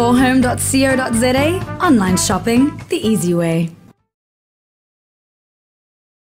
forhome.co.za. Online shopping the easy way.